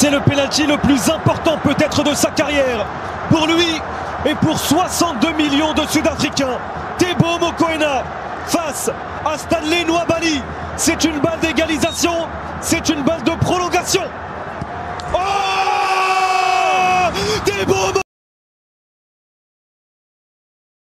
C'est le penalty le plus important peut-être de sa carrière. Pour lui et pour 62 millions de Sud-Africains. Tebo Mokoena face à Stanley Nwabali. C'est une balle d'égalisation, c'est une balle de prolongation.